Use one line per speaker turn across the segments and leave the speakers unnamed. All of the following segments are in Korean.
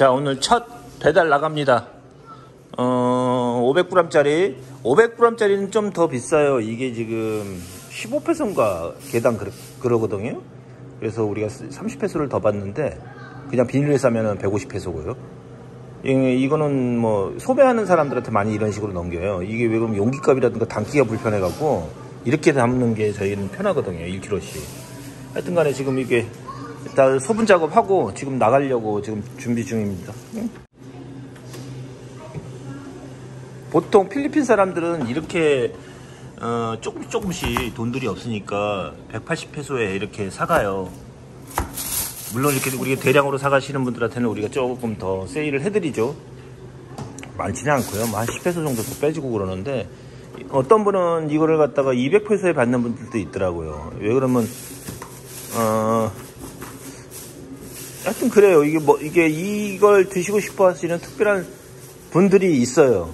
자 오늘 첫 배달 나갑니다. 어 500g짜리 500g짜리는 좀 더 비싸요. 이게 지금 15페소인가 개당 그러, 그러거든요. 그래서 우리가 30페소를 더 받는데 그냥 비닐에 싸면은 150페소고요. 이거는 뭐 소비하는 사람들한테 많이 이런 식으로 넘겨요. 이게 왜 그러면 용기값이라든가 담기가 불편해 갖고 이렇게 담는 게 저희는 편하거든요. 1kg씩. 하여튼 간에 지금 이게 일단 소분 작업하고 지금 나가려고 지금 준비 중입니다. 보통 필리핀 사람들은 이렇게 어, 조금 조금씩 돈들이 없으니까 180페소에 이렇게 사가요. 물론 이렇게 우리가 대량으로 사가시는 분들한테는 우리가 조금 더 세일을 해드리죠. 많지는 않고요. 뭐한 10페소 정도 더 빼주고 그러는데 어떤 분은 이거를 갖다가 200페소에 받는 분들도 있더라고요. 왜 그러면 어 하여튼 그래요. 이게 뭐 이게 이걸 드시고 싶어 하시는 특별한 분들이 있어요.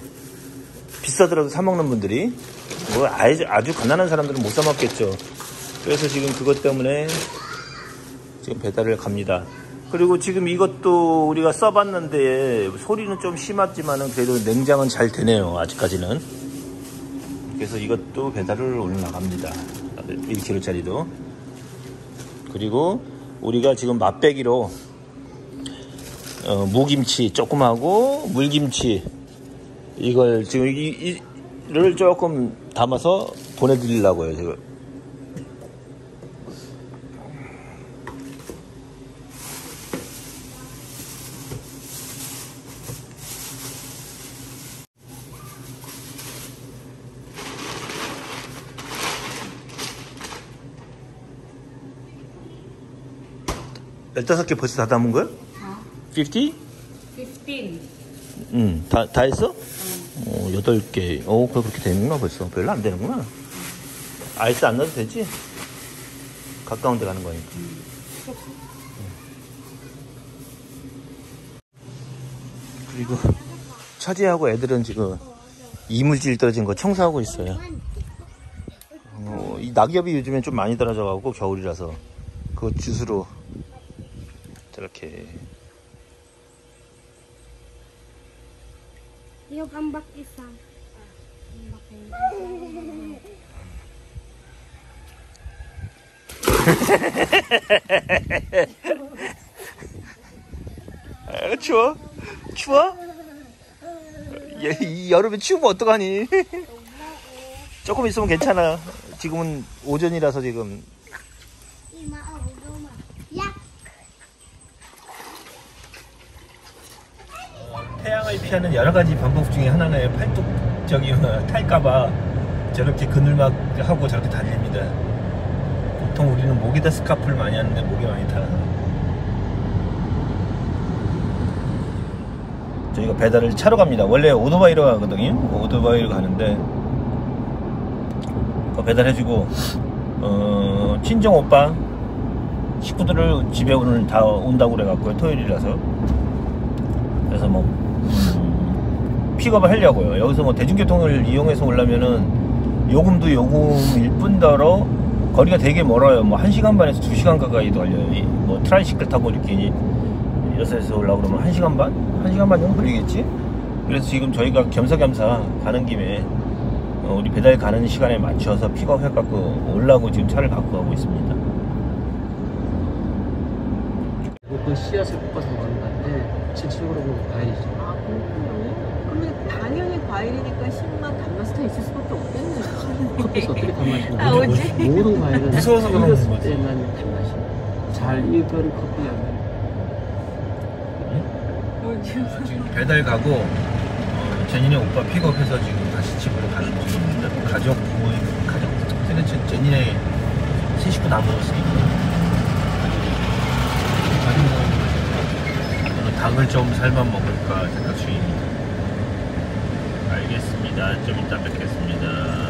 비싸더라도 사 먹는 분들이 뭐 아주, 아주 가난한 사람들은 못 사 먹겠죠. 그래서 지금 그것 때문에 지금 배달을 갑니다. 그리고 지금 이것도 우리가 써봤는데 소리는 좀 심하지만은 그래도 냉장은 잘 되네요. 아직까지는. 그래서 이것도 배달을 오늘 나갑니다. 1kg짜리도. 그리고 우리가 지금 맛배기로 어, 무김치 조금 하고 물김치 이걸 지금 이, 이를 조금 담아서 보내드리려고요 지금 열다섯 개 벌써 다 담은 거야?
어?
50?
15.
응, 다, 다 했어? 어, 8개. 어, 그렇게 되는구나, 벌써. 별로 안 되는구나. 아이스 안 넣어도 되지? 가까운 데 가는 거니까. 그리고 처지하고 애들은 지금 이물질 떨어진 거 청소하고 있어요. 어, 이 낙엽이 요즘엔 좀 많이 떨어져가고 겨울이라서 그 주스로 저렇게
Iyo kambak isa.
아, 추워? 추워? 예, 이 여름에 추우면 어떡하니? 조금 있으면 괜찮아. 지금은 오전이라서 지금 태양을 피하는 여러 가지 방법 중에 하나는 팔뚝 저기 탈까봐 저렇게 그늘막 하고 저렇게 달립니다. 보통 우리는 목에다 스카프를 많이 하는데 목에 많이 타. 저희가 배달을 차로 갑니다. 원래 오토바이로 가거든요. 오토바이로 가는데 그 배달해주고 어, 친정 오빠 식구들을 집에 오늘 다 온다고 그래갖고요. 토요일이라서 그래서 뭐 음, 픽업을 하려고요. 여기서 뭐 대중교통을 이용해서 오려면은 요금도 요금일 뿐더러 거리가 되게 멀어요. 뭐 1시간 반에서 2시간 가까이 걸려요. 이 뭐 tricycle 타고 이렇게 여서에서 올라고 그러면 1시간 반? 1시간 반 정도 걸리겠지? 그래서 지금 저희가 겸사겸사 가는 김에 어, 우리 배달 가는 시간에 맞춰서 픽업 해 갖고 올라고 지금 차를 갖고 가고 있습니다.
그 씨앗을 뽑아서 먹는 건데 보면 과일이죠.
아, 그렇군요. 그러면 당연히 과일이니까 신맛 단맛이 다 있을 수밖에 없겠네요.
커피에서 어떻게 단맛이
아,
나요?
오지?
모든 과일은
무서워서 그런 거지.
때만 단맛이 잘 익은 커피향은
지금 배달 가고 어, 제니네 오빠 픽업해서 지금 다시 집으로 가는 중입니다. 가족 모임 가족 근데 제- 제니네 세 식구 다 모였으니까 가족 닭을 좀 삶아 먹을까 생각 중입니다. 알겠습니다. 좀 이따 뵙겠습니다.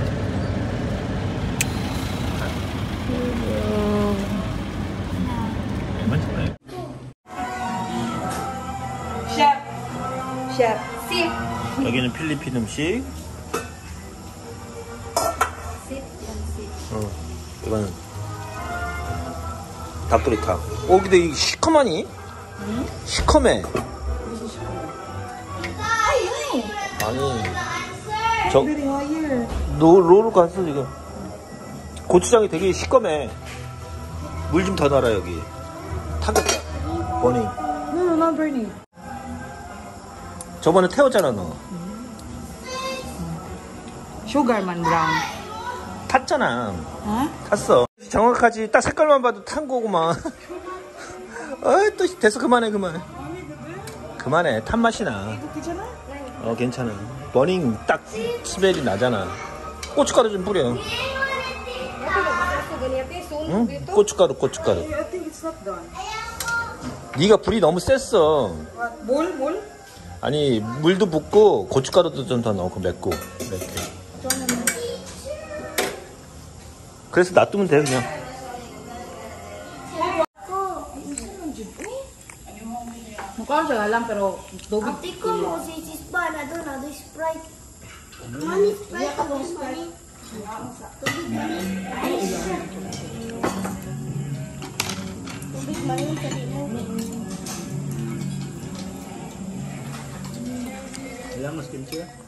여기는 필리핀 음식. 어, 이거는 닭도리탕. 오, 근데 이 시커머니? 시커매. 아니 저. 노, 롤을 갔어 지금 고추장이 되게 시꺼매 물 좀더 넣어라 여기 타겠다 버닝
No, no, not burning.
저번에 태웠잖아 너
man brown.
탔잖아
Huh?
탔어 정확하지 딱 색깔만 봐도 탄 거구만 어이 또 됐어. 그만해 그만 그만해. 탄 맛이 나어 괜찮아. 버닝 딱 스멜이 나잖아. 고춧가루 좀 뿌려. 응? 고춧가루 고춧가루. 네가 불이 너무 셌어?
Bowl, bowl?
아니 물도 붓고 고춧가루도 좀 더 넣고 맵고. 이렇게. 그래서 놔두면 돼 그냥
Mukha siya lang pero tubig.
Ate ko mo si Chispa na doon, na doon Sprite. Mani Sprite ako Sprite. Tubig mani. Tubig mani sa mo.
Kailangan mas kimchi.